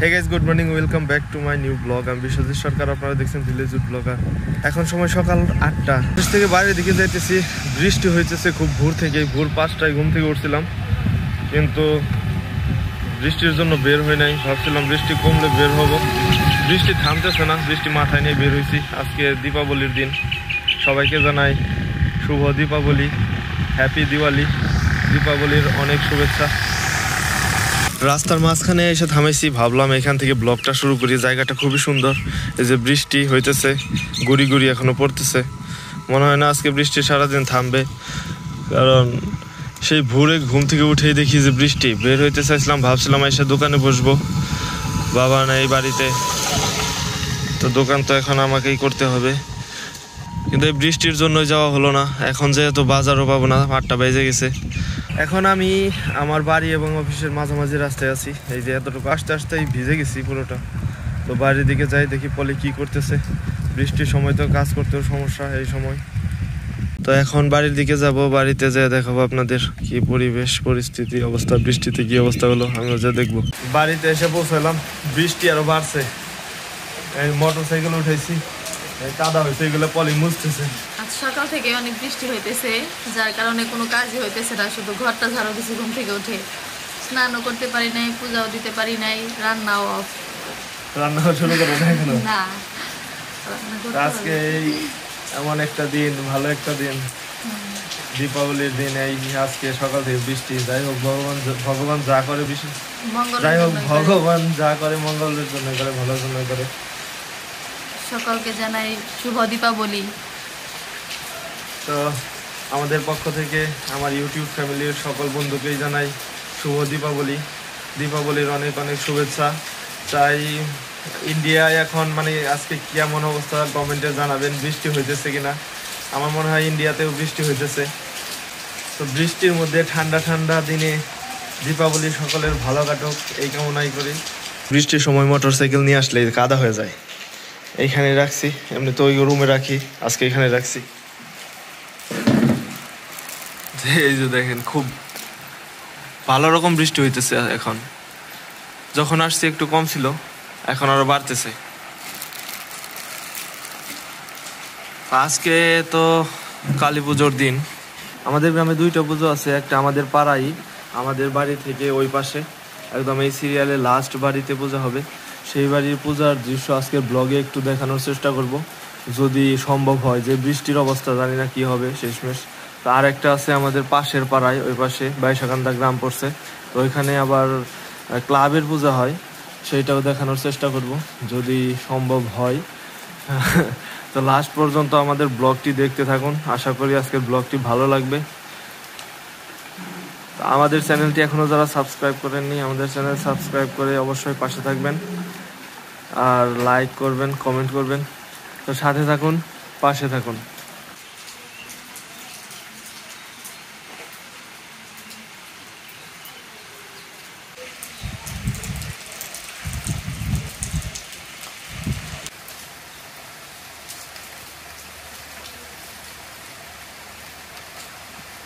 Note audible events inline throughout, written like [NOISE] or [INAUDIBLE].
Hey guys good morning welcome back to my new blog আমি বিশ্বজিৎ সরকার আপনারা দেখছেন village blogger এখন সময় সকাল আটটা। অফিস থেকে বাইরের দিকে যাইতেছি। বৃষ্টি হইতেছে খুব ভোর থেকে, ভোর পাঁচটায় ঘুম থেকে উঠছিলাম। কিন্তু বৃষ্টির জন্য বের হই নাই। ভাবছিলাম বৃষ্টি কমলে বের হব। বৃষ্টি থামতেছে না, বৃষ্টি মাথায় নিয়ে বের হয়েছি আজকে দীপাবলির দিন। সবাইকে জানাই শুভ দীপাবলি হ্যাপি দিওয়ালি দীপাবলির অনেক শুভেচ্ছা। রাস্তার মাঝখানে এসে থামেছি, ভাবলাম এখান থেকে ব্লগটা শুরু করি। জায়গাটা খুবই সুন্দর। এই যে বৃষ্টি হইতেছে, গুড়ি গুড়ি এখনও পড়তেছে। মনে হয় না আজকে বৃষ্টি সারাদিন থামবে। কারণ সেই ভোরে ঘুম থেকে উঠেই দেখি যে বৃষ্টি। বের হইতে চাইছিলাম, ভাবছিলাম এসে দোকানে বসবো। বাবা নেই বাড়িতে। তো দোকান তো এখন আমাকেই করতে হবে। কিন্তু এই বৃষ্টির জন্যই যাওয়া হলো না। এখন যেহেতু বাজারও পাবো না, আটটা বেজে গেছে। এখন আমি আমার বাড়ি এবং অফিসের মাঝামাঝি রাস্তায় আছি। এই যে এতটুকু আস্তে আসতেই ভিজে গেছি পুরোটা। তো বাড়ির দিকে যাই, দেখি পলি কি করতেছে। বৃষ্টির সময় তো কাজ করতেও সমস্যা এই সময়। তো এখন বাড়ির দিকে যাব, বাড়িতে যেয়ে দেখাবো আপনাদের কি পরিবেশ, পরিস্থিতি, অবস্থা, বৃষ্টিতে কি অবস্থা হলো আমরা যে দেখব। বাড়িতে এসে পৌঁছালাম, বৃষ্টি আরও বাড়ছে। এই মোটর সাইকেল উঠেছি কাদা হয়েছে এগুলো পলি মুছতেছে। সকাল থেকে অনেক বৃষ্টি হইতেছে যার কারণে কোনো কাজই হইতেছে না শুধু ঘরটা ঝাড়ু দিছি ঘুম থেকে উঠে স্নানও করতে পারি নাই পূজাও দিতে পারি নাই রান্নাও অফ রান্না শুরু করে না এখনও না আজকে এমন একটা দিন ভালো একটা দিন। দীপাবলির দিন এই আজকে সকাল থেকে বৃষ্টি। যাই হোক ভগবান ভগবান যা করে বৃষ্টি যাই হোক ভগবান যা করে মঙ্গলের জন্য করে ভালোর জন্য করে। সকলকে জানাই শুভ দীপাবলি। তো আমাদের পক্ষ থেকে আমার ইউটিউব ফ্যামিলির সকল বন্ধুকেই জানাই শুভ দীপাবলি। দীপাবলির অনেক অনেক শুভেচ্ছা। তাই ইন্ডিয়ায় এখন মানে আজকে কেমন অবস্থা কমেন্টে জানাবেন, বৃষ্টি হইতেছে কিনা? আমার মনে হয় ইন্ডিয়াতেও বৃষ্টি হইতেছে। তো বৃষ্টির মধ্যে ঠান্ডা ঠান্ডা দিনে দীপাবলি সকলের ভালো কাটুক, এই কামনাই করি। বৃষ্টির সময় মোটর সাইকেল নিয়ে আসলে কাদা হয়ে যায়। এইখানে রাখছি, এমনি তো ওই রুমে রাখি, আজকে এখানে রাখছি। এই যে দেখেন, খুব ভালো রকম বৃষ্টি হইতেছে এখন। যখন আসছি একটু কম ছিল, এখন আরও বাড়তেছে। আজকে তো কালী পুজোর দিন। আমাদের গ্রামে দুইটা পুজো আছে, একটা আমাদের পাড়াই, আমাদের বাড়ি থেকে ওই পাশে। একদম এই সিরিয়ালে লাস্ট বাড়িতে পূজা হবে। সেই বাড়ির পূজার দৃশ্য আজকে ব্লগে একটু দেখানোর চেষ্টা করব। যদি সম্ভব হয়, যে বৃষ্টির অবস্থা জানি না কি হবে, শেষমেশ। তো আর একটা আছে আমাদের পাশের পাড়ায়, ওই পাশে বাইশাকান্দা গ্রাম পড়ছে। তো ওইখানে আবার ক্লাবের পূজা হয়, সেইটাও দেখানোর চেষ্টা করব, যদি সম্ভব হয়। [LAUGHS] তো লাস্ট পর্যন্ত আমাদের ব্লগটি দেখতে থাকুন। আশা করি আজকের ব্লগটি ভালো লাগবে। আমাদের চ্যানেলটি এখনও যারা সাবস্ক্রাইব করেননি, আমাদের চ্যানেল সাবস্ক্রাইব করে অবশ্যই পাশে থাকবেন। আর লাইক করবেন কমেন্ট করবেন। তো সাথে থাকুন, পাশে থাকুন।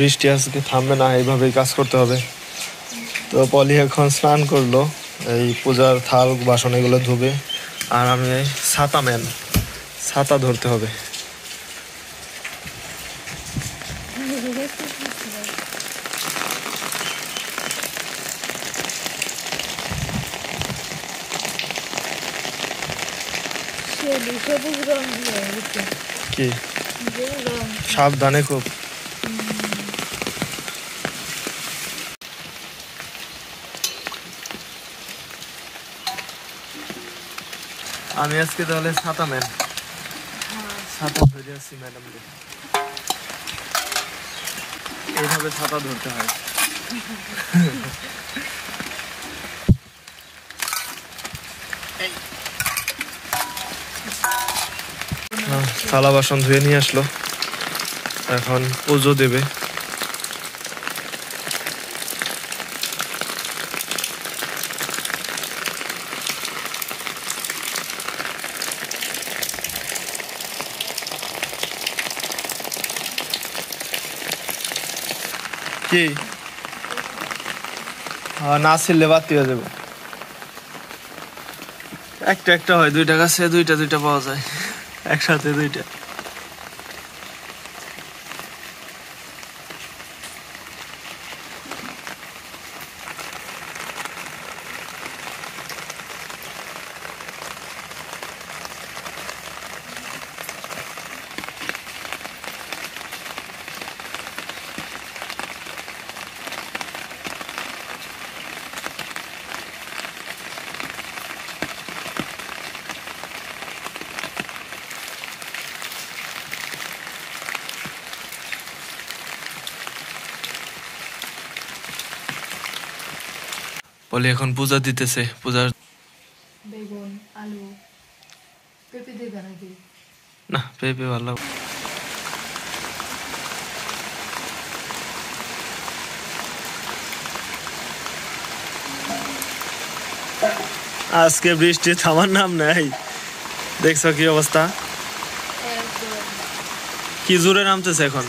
বৃষ্টি আজকে থামবে না এইভাবেই কাজ করতে হবে। তো পলি এখন স্নান করল এই পূজার থাল বাসন এগুলো ধুবে আর আমি ছাতা ম্যান ছাতা ধরতে হবে। কি? সাবধানে খুব। আমি আজকে তাহলে ছাতা ম্যান ছাতা ধরে আছি ম্যাডাম এইভাবে ছাতা ধরতে হয়। থালা বাসন ধুয়ে নিয়ে আসলো। এখন পুজো দেবে। কি? হ্যাঁ, না ছিললে বাদ দিয়ে দেবো। একটা একটা হয় দুইটা গাছে দুইটা দুইটা পাওয়া যায়। একসাথে দুইটা। বলি এখন পূজা দিতেছে পূজার বেগুন আলু। পেঁপে নাকি? না পেঁপে ভালো। আজকে বৃষ্টি থামার নাম নাই। দেখছ কি অবস্থা? কি জোরে নামতেছে এখন?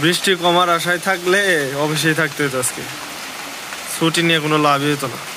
বৃষ্টি কমার আশায় থাকলে অফিসেই থাকতে হতো আজকে। ছুটি নিয়ে কোনো লাভই হতো না।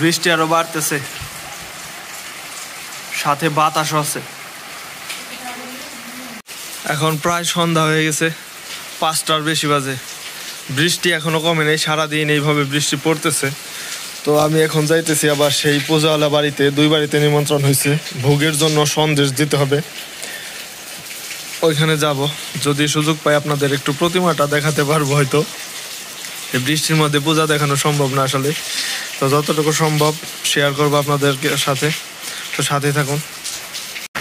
বৃষ্টি আরও বাড়তেছে। সাথে বাতাস আছে। এখন প্রায় সন্ধ্যা হয়ে গেছে, পাঁচটার বেশি বাজে। বৃষ্টি এখনও কমে নেই, সারাদিন এইভাবে বৃষ্টি পড়তেছে। তো আমি এখন যাইতেছি আবার সেই পূজাওয়ালা বাড়িতে, দুই বাড়িতে নিমন্ত্রণ হয়েছে। ভোগের জন্য সন্দেশ দিতে হবে। ওইখানে যাব। যদি সুযোগ পাই আপনাদের একটু প্রতিমাটা দেখাতে পারব হয়তো। বৃষ্টির মধ্যে পূজা দেখানো সম্ভব না আসলে। তো যতটুকু সম্ভব শেয়ার করব আপনাদের সাথে। তো সাথে থাকুন।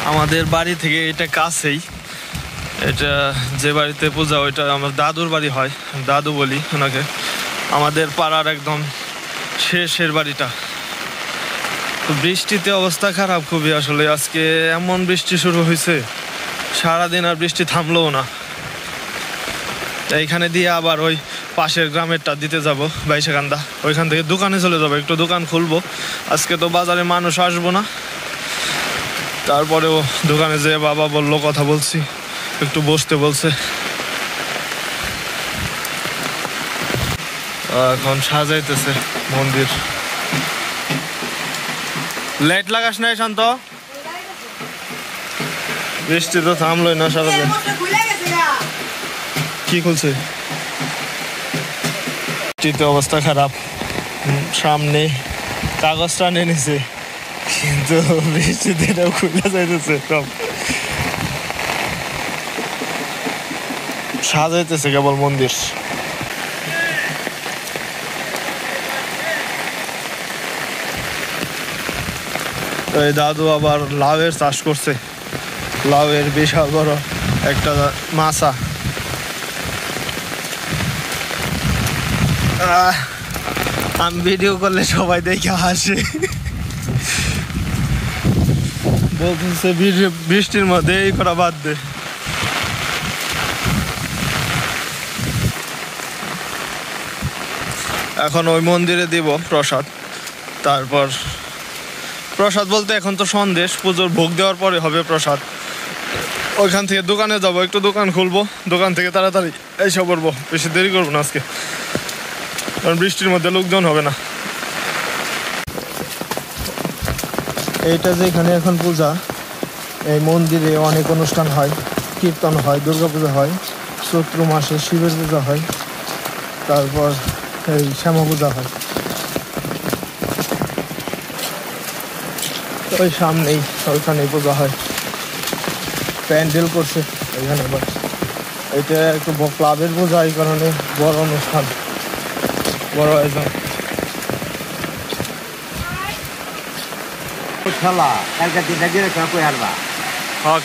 আমাদের বাড়ি থেকে এটা কাছেই। এটা যে বাড়িতে পূজা ওইটা আমার দাদুর বাড়ি হয়। দাদু বলি ওনাকে। আমাদের পাড়ার একদম শেষের বাড়িটা। তো বৃষ্টিতে অবস্থা খারাপ খুবই আসলে। আজকে এমন বৃষ্টি শুরু হয়েছে, সারাদিন আর বৃষ্টি থামলোও না। এইখানে দিয়ে আবার ওই পাশের গ্রামেরটা দিতে যাব, বাইশাকান্দা। ওইখান থেকে দোকানে চলে যাব, একটু দোকান খুলবো। আজকে তো বাজারে মানুষ আসব না। তারপরেও দোকানে যে বাবা বলল, কথা বলছি। একটু বসতে বলছে। এখন সাজাইতেছে মন্দির। লাইট লাগাস নাই শান্ত? বৃষ্টি তো থামলোই না সারাদিন। কি খুলছে? অবস্থা খারাপ। সামনে কাগজটা নিয়ে নিছে। কিন্তু বৃষ্টিতে এটাও খুলে যাইতেছে সব সাজাইতেছে কেবল মন্দির। এই দাদু আবার লাউয়ের চাষ করছে। লাউয়ের বিশাল বড় একটা মাছা। আমি ভিডিও করলে সবাই দেখে হাসে। বলতেছে বৃষ্টি- বৃষ্টির মধ্যে এই করা বাদ দে। এখন ওই মন্দিরে দিব প্রসাদ। তারপর প্রসাদ বলতে এখন তো সন্দেশ, পুজোর ভোগ দেওয়ার পরে হবে প্রসাদ। ওইখান থেকে দোকানে যাব, একটু দোকান খুলবো, দোকান থেকে তাড়াতাড়ি এইসব করব বেশি দেরি করব না আজকে। কারণ বৃষ্টির মধ্যে লোকজন হবে না। এইটা যে এখানে এখন পূজা, এই মন্দিরে অনেক অনুষ্ঠান হয়, কীর্তন হয় দুর্গা পূজা হয়, চৈত্র মাসে শিবের পূজা হয়, তারপর এই শ্যামা পূজা হয়। ওই সামনেই ওইখানেই পূজা হয়। প্যান্ডেল করছে এখানে এটা একটু ক্লাবের পূজা, এই কারণে বড় অনুষ্ঠান। বড় আয়োজন খেলা কালকে দিয়ে হারবা? হ্যাঁ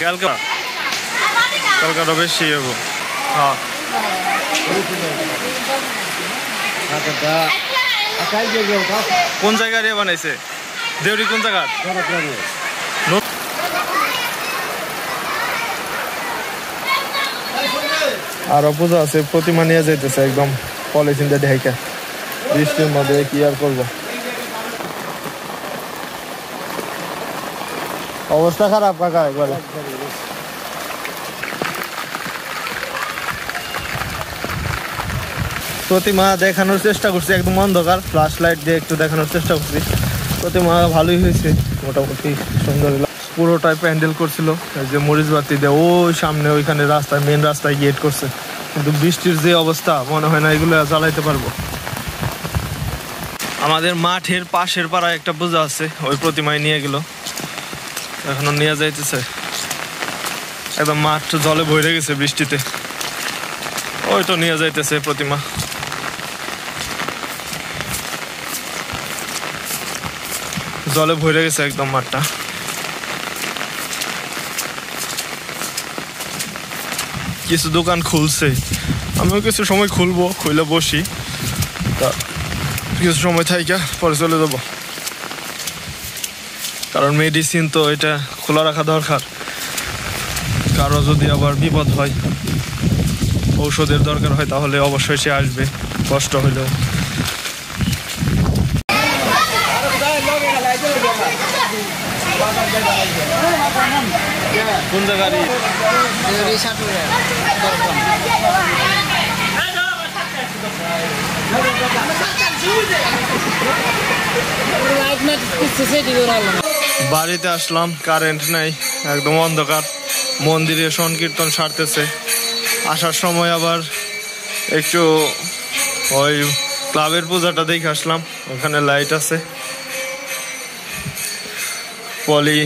বেশি হব হ্যাঁ। কালকে গেও কোন জায়গায় রে বানাইছে? দেউরি কোন জায়গা? আর পূজা আছে প্রতিমা নিয়ে যাইতেছে একদম পলিথিন দিয়ে ঢেকে বৃষ্টির মধ্যে কি আর করব অবস্থা খারাপ কাকা একবারে প্রতিমা দেখানোর চেষ্টা করছি, একদম অন্ধকার। ফ্ল্যাশ লাইট দিয়ে একটু দেখানোর চেষ্টা করছি। প্রতিমা ভালোই হয়েছে, মোটামুটি সুন্দর। পুরোটাই প্যান্ডেল করছিল যে মরিচ বাতি দিয়ে, ওই সামনে ওইখানে রাস্তায় মেন রাস্তায় গেট করছে। কিন্তু বৃষ্টির যে অবস্থা, মনে হয় না এগুলো জ্বালাইতে পারব। আমাদের মাঠের পাশের পাড়ায় একটা পূজা আছে, ওই প্রতিমায় নিয়ে গেল। এখনও নিয়ে যাইতেছে। একদম মাঠ জলে ভরে গেছে বৃষ্টিতে। ওই তো নিয়ে যাইতেছে প্রতিমা। জলে ভরে গেছে একদম মাঠটা। কিছু দোকান খুলছে। আমিও কিছু সময় খুলবো, খুলে বসি। তা কিছু সময় থাইকা পরে চলে যাব কারণ মেডিসিন তো এটা খোলা রাখা দরকার। কারও যদি আবার বিপদ হয় ঔষধের দরকার হয় তাহলে অবশ্যই সে আসবে। কষ্ট হলেও কোন জায়গার বাড়িতে আসলাম কারেন্ট নাই, একদম অন্ধকার। মন্দিরে সংকীর্তন সারতেছে। আসার সময় আবার একটু ওই ক্লাবের পূজাটা দেখে আসলাম, ওখানে লাইট আছে। পলি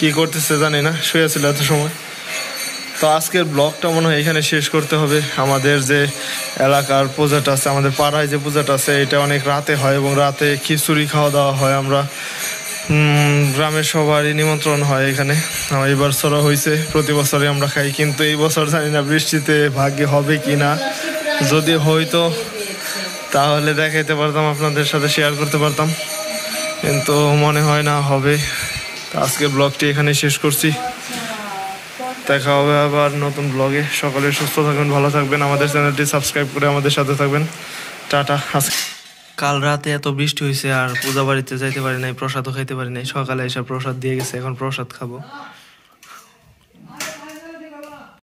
কি করতেছে জানি না শুয়েছিল এত সময়। তো আজকের ব্লগটা মনে হয় এখানে শেষ করতে হবে। আমাদের যে এলাকার পূজাটা আছে, আমাদের পাড়ায় যে পূজাটা আছে, এটা অনেক রাতে হয় এবং রাতে খিচুড়ি খাওয়া দাওয়া হয় আমরা। গ্রামের সবারই নিমন্ত্রণ হয় এখানে। এই বছরও হয়েছে প্রতি বছরই আমরা খাই, কিন্তু এই বছর জানি না বৃষ্টিতে ভাগ্যে হবে কি না যদি হইতো, তাহলে দেখাইতে পারতাম, আপনাদের সাথে শেয়ার করতে পারতাম। কিন্তু মনে হয় না হবে। আজকের ব্লগটি এখানে শেষ করছি। দেখা হবে আবার নতুন ব্লগে সকলে সুস্থ থাকবেন, ভালো থাকবেন। আমাদের চ্যানেলটি সাবস্ক্রাইব করে আমাদের সাথে থাকবেন। টাটা কাল রাতে এত বৃষ্টি হয়েছে আর পূজা বাড়িতে যাইতে পারি নাই, প্রসাদও খাইতে পারি নাই। সকালে এসে প্রসাদ দিয়ে গেছে, এখন প্রসাদ খাব।